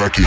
Rocky.